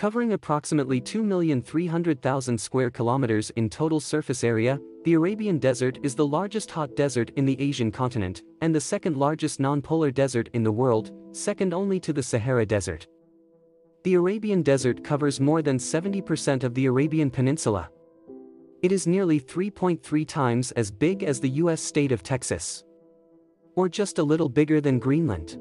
Covering approximately 2,300,000 square kilometers in total surface area, the Arabian Desert is the largest hot desert in the Asian continent, and the second largest non-polar desert in the world, second only to the Sahara Desert. The Arabian Desert covers more than 70% of the Arabian Peninsula. It is nearly 3.3 times as big as the US state of Texas. Or just a little bigger than Greenland.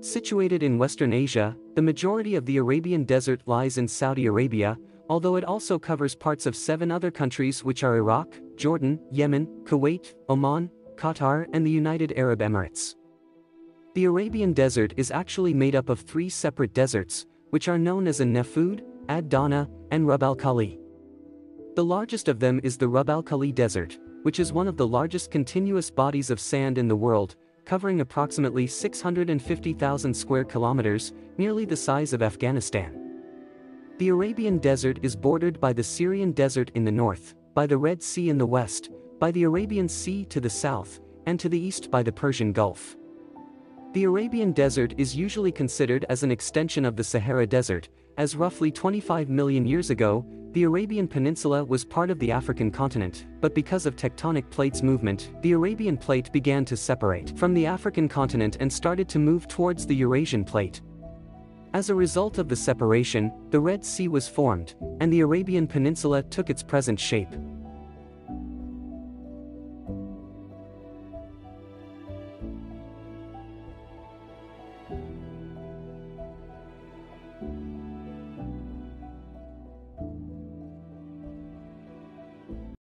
Situated in Western Asia, the majority of the Arabian Desert lies in Saudi Arabia, although it also covers parts of seven other countries which are Iraq, Jordan, Yemen, Kuwait, Oman, Qatar and the United Arab Emirates. The Arabian Desert is actually made up of three separate deserts, which are known as an Nafud, Ad Dahna, and Rub al-Khali. The largest of them is the Rub al-Khali Desert, which is one of the largest continuous bodies of sand in the world, covering approximately 650,000 square kilometers, nearly the size of Afghanistan. The Arabian Desert is bordered by the Syrian Desert in the north, by the Red Sea in the west, by the Arabian Sea to the south, and to the east by the Persian Gulf. The Arabian Desert is usually considered as an extension of the Sahara Desert, as roughly 25 million years ago, the Arabian Peninsula was part of the African continent, but because of tectonic plates movement, the Arabian plate began to separate from the African continent and started to move towards the Eurasian plate. As a result of the separation, the Red Sea was formed, and the Arabian Peninsula took its present shape.